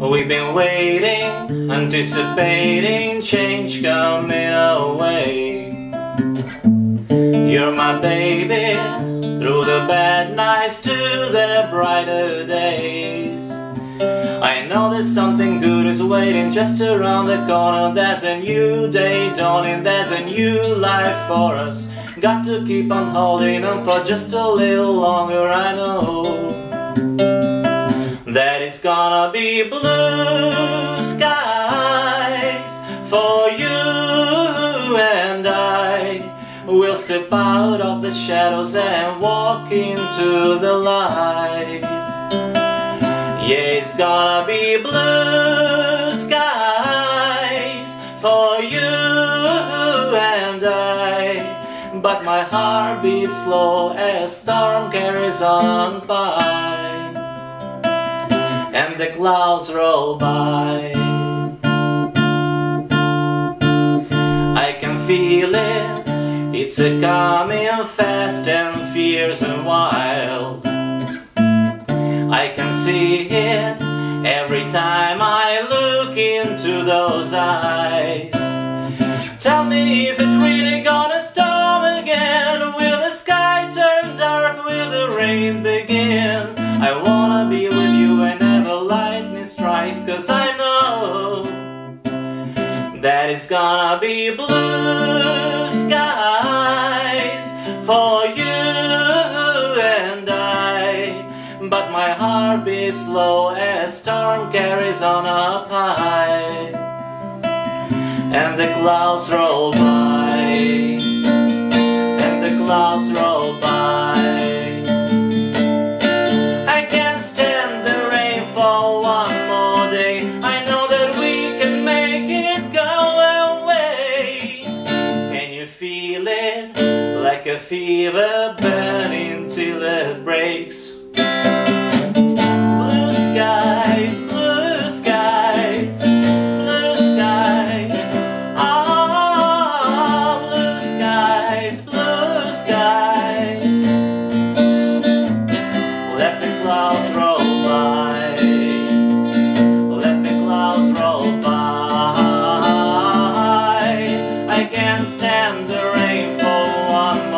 We've been waiting, anticipating change coming our way. You're my baby, through the bad nights to the brighter days. I know there's something good is waiting just around the corner. There's a new day dawning, there's a new life for us. Got to keep on holding on for just a little longer, I know that it's gonna be blue skies for you and I. We'll step out of the shadows and walk into the light. Yeah, it's gonna be blue skies for you and I. But my heart beats slow as storm carries on by the clouds roll by. I can feel it, it's a coming fast and fierce and wild. I can see it every time I look into those eyes. Tell me, is it really gonna storm again? Will the sky turn dark? Will the rain begin? I cause I know that it's gonna be blue skies for you and I. But my heart beats slow as storm carries on up high, and the clouds roll by, and the clouds roll by. Fever burning till it breaks? Blue skies, blue skies, blue skies. Ah, blue skies, blue skies. Let the clouds roll by. Let the clouds roll by. I can't stand the rain for one more